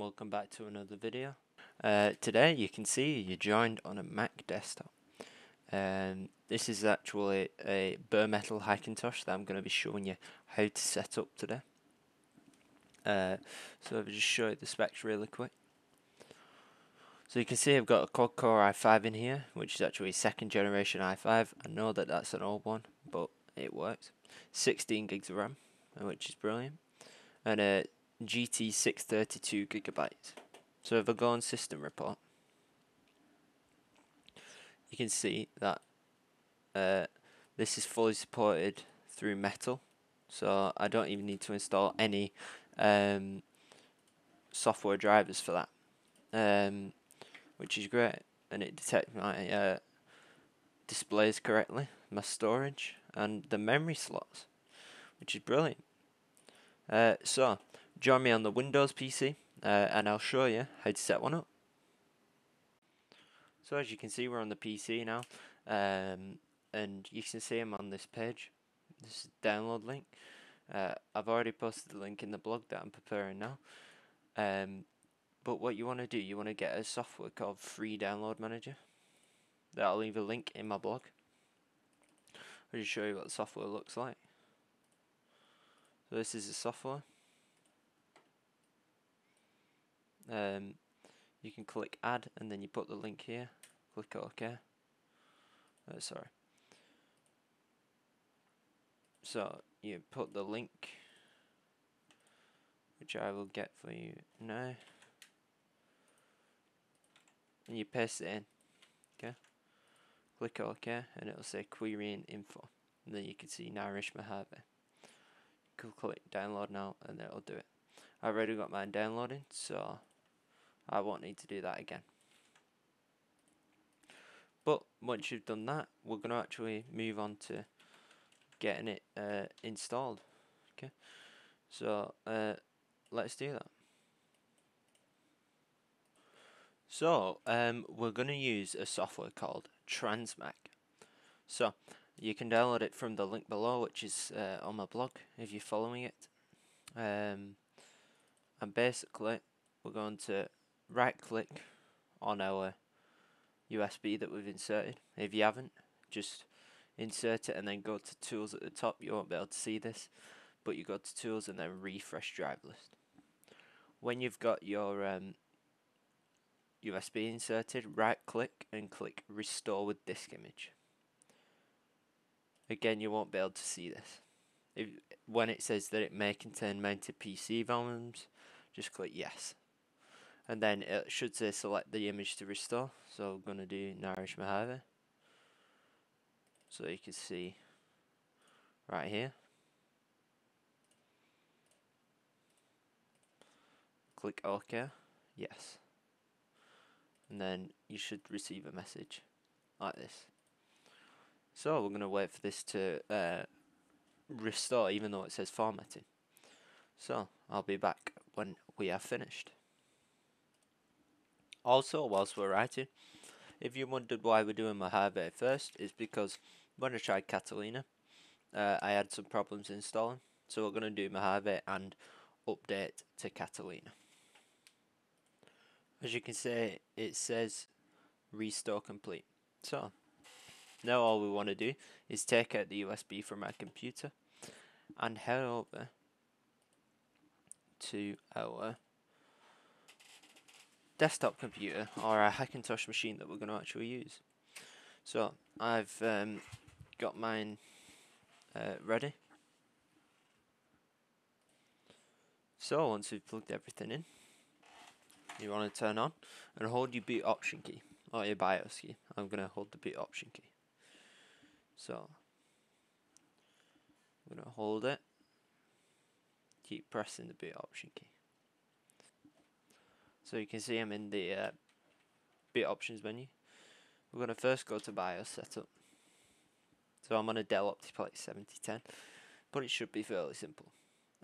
welcome back to another video. Uh, today you can see you joined on a Mac desktop. Um, this is actually a bare metal Hackintosh that I'm going to be showing you how to set up today. Uh, so I'll just show you the specs really quick. So you can see I've got a quad core i5 in here, which is actually second generation i5. I know that that's an old one, but it works. 16 gigs of RAM, which is brilliant. And a GT 632 gigabytes. So if I go on system report, you can see that uh, this is fully supported through Metal. So I don't even need to install any um, software drivers for that, um, which is great. And it detects my uh, displays correctly, my storage, and the memory slots, which is brilliant. Uh, so join me on the Windows PC uh, and I'll show you how to set one up. So as you can see we're on the PC now um, and you can see I'm on this page. This is download link. Uh, I've already posted the link in the blog that I'm preparing now. Um, but what you want to do, you want to get a software called Free Download Manager. That I'll leave a link in my blog. I'll just show you what the software looks like. So this is the software. Um, you can click add and then you put the link here. Click OK. Uh, sorry. So you put the link, which I will get for you now, and you paste it in. Okay. Click OK, and it'll say query and info. And then you can see Niresh Mojave. You can click download now, and it'll do it. I've already got mine downloading, so I won't need to do that again. But once you've done that, we're going to actually move on to getting it uh, installed. Okay, so uh, let's do that. So um, we're going to use a software called Transmac. So you can download it from the link below, which is uh, on my blog if you're following it. Um, and basically, we're going to right click on our USB that we've inserted. If you haven't, just insert it and then go to tools at the top. You won't be able to see this, but you go to tools and then refresh drive list. When you've got your um, USB inserted, right click and click restore with disk image. Again, you won't be able to see this. If, when it says that it may contain mounted PC volumes, just click yes and then it should say select the image to restore. So I'm going to do Niresh Mojave so you can see right here. Click OK. Yes. And then you should receive a message like this. So we're going to wait for this to uh, restore even though it says formatting. So I'll be back when we are finished also, whilst we're writing, if you wondered why we're doing Mojave first, it's because when I tried Catalina, uh, I had some problems installing. So we're going to do Mojave and update to Catalina. As you can see, it says restore complete. So, now all we want to do is take out the USB from our computer and head over to our desktop computer or a Hackintosh machine that we're going to actually use. So I've um, got mine uh, ready. So once we've plugged everything in, you want to turn on and hold your boot option key or your BIOS key. I'm going to hold the boot option key. So I'm going to hold it, keep pressing the boot option key. So you can see I'm in the uh, boot options menu. We're going to first go to BIOS setup. So I'm on a Dell Optiplex 7010, but it should be fairly simple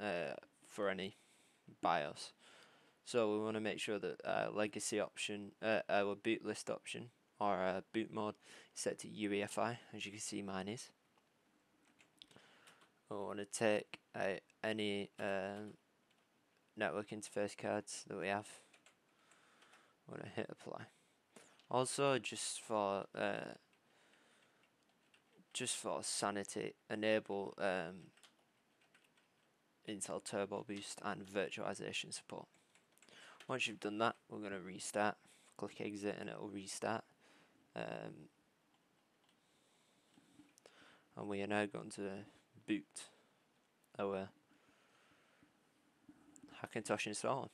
uh, for any BIOS. So we want to make sure that uh, legacy option, uh, our boot list option, or uh, boot mode is set to UEFI, as you can see mine is. We want to take uh, any um, network interface cards that we have I'm gonna hit apply. Also, just for uh, just for sanity, enable um, Intel Turbo Boost and virtualization support. Once you've done that, we're gonna restart. Click exit and it'll restart. Um, and we are now going to boot our Hackintosh installer.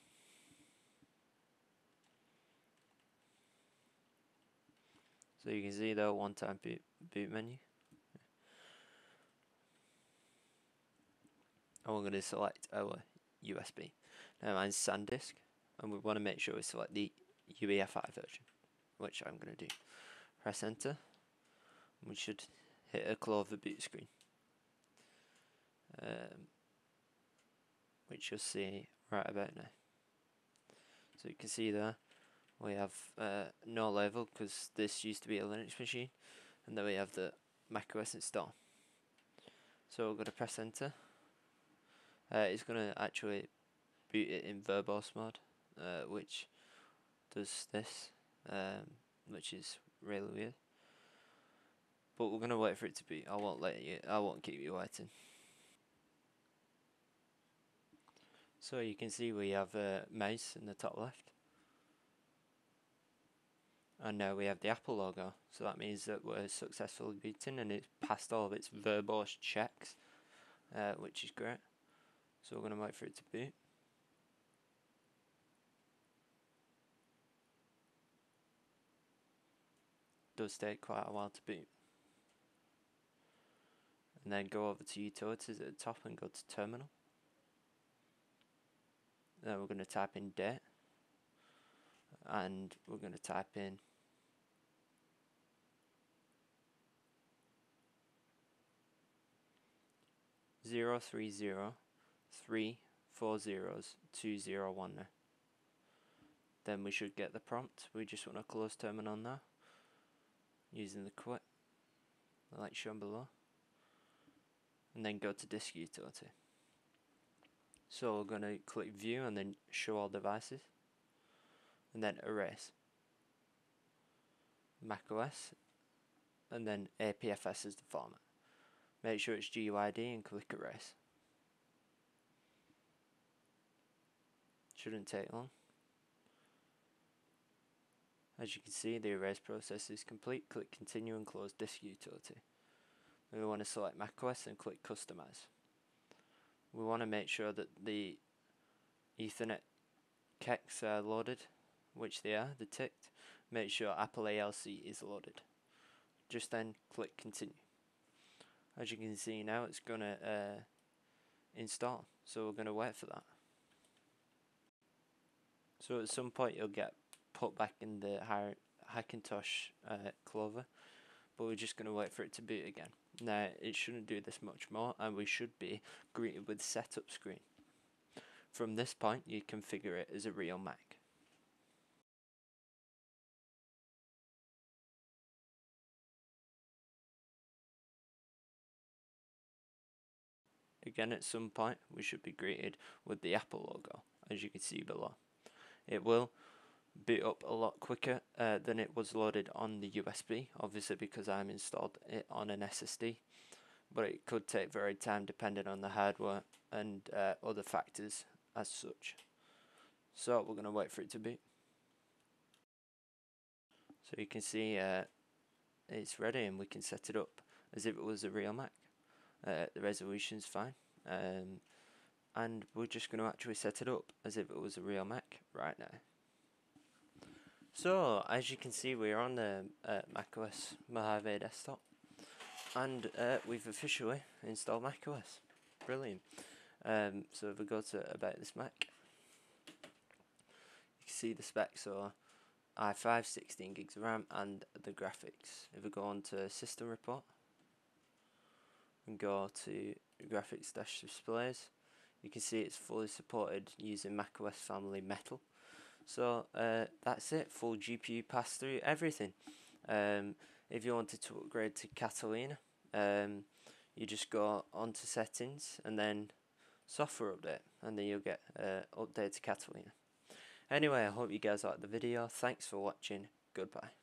So you can see the one-time boot, boot menu. And we're going to select our USB. Now mine's SanDisk, and we want to make sure we select the UEFI version, which I'm going to do. Press enter, we should hit a Clover boot screen. Um, which you'll see right about now. So you can see there we have uh, no level because this used to be a Linux machine and then we have the macOS install. So we're going to press enter. Uh, it's going to actually boot it in verbose mode uh, which does this um, which is really weird. But we're going to wait for it to boot. I won't let you, I won't keep you waiting. So you can see we have a mouse in the top left. And now we have the Apple logo. So that means that we're successfully booting and it's passed all of its verbose checks, uh, which is great. So we're going to wait for it to boot. Does take quite a while to boot. And then go over to utilities at the top and go to terminal. Then we're going to type in date and we're going to type in zero three zero three four zeros two zero one. Then we should get the prompt. We just want to close terminal now using the quit like shown below and then go to disk utility. So we're going to click view and then show all devices and then erase macOS and then APFS is the format. Make sure it's GUID and click erase. Shouldn't take long. As you can see the erase process is complete. Click continue and close disk utility. Then we want to select macOS and click customize we want to make sure that the Ethernet kexts are loaded, which they are, they're ticked. Make sure Apple ALC is loaded. Just then click continue. As you can see now it's to uh, install, so we're to wait for that. So at some point you'll get put back in the Hackintosh uh, Clover, but we're just to wait for it to boot again. Now, it shouldn't do this much more, and we should be greeted with setup screen. From this point, you configure it as a real Mac. Again, at some point, we should be greeted with the Apple logo, as you can see below. It will boot up a lot quicker uh, than it was loaded on the USB, obviously because I'm installed it on an SSD, but it could take very time depending on the hardware and uh, other factors as such. So we're going to wait for it to boot. So you can see uh, it's ready and we can set it up as if it was a real Mac. Uh, the resolution's fine. Um, and we're just going to actually set it up as if it was a real Mac right now. So, as you can see, we're on the uh, macOS Mojave desktop, and uh, we've officially installed macOS. Brilliant. Um, so, if we go to About This Mac, you can see the specs are i5, 16 gigs of RAM, and the graphics. If we go on to System Report, and go to Graphics Dash Displays, you can see it's fully supported using macOS Family Metal so uh, that's it, full GPU pass through everything. Um, if you wanted to upgrade to Catalina, um, you just go onto settings and then software update, and then you'll get uh, update to Catalina. Anyway, I hope you guys liked the video. Thanks for watching. Goodbye.